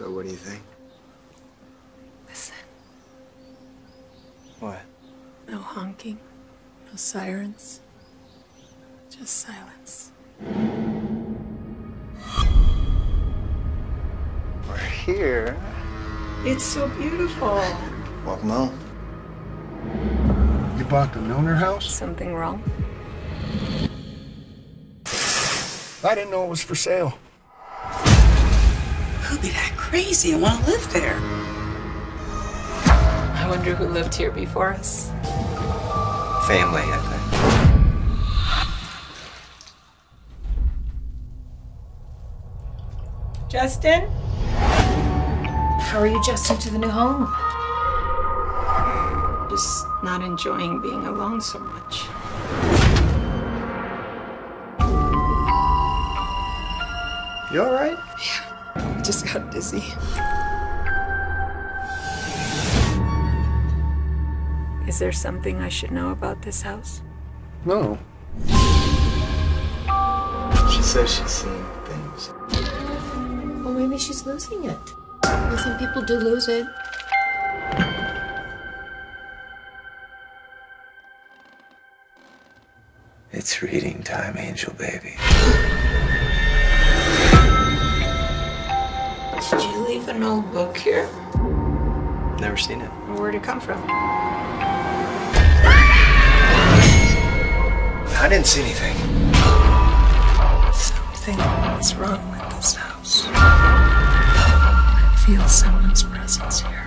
So what do you think? Listen, What? no honking, no sirens, just silence. We're here. It's so beautiful. Welcome home. You bought the Milner house? Something wrong? I didn't know it was for sale. Who'd be that crazy and want to live there? I wonder who lived here before us. Family, I think. Justin? How are you adjusting to the new home? Just not enjoying being alone so much. You all right? I just got dizzy. Is there something I should know about this house? No. She says she's seeing things. Well, maybe she's losing it. Well, some people do lose it. It's reading time, Angel baby. An old book here? Never seen it. Where'd it come from? I didn't see anything. Something is wrong with this house. I feel someone's presence here.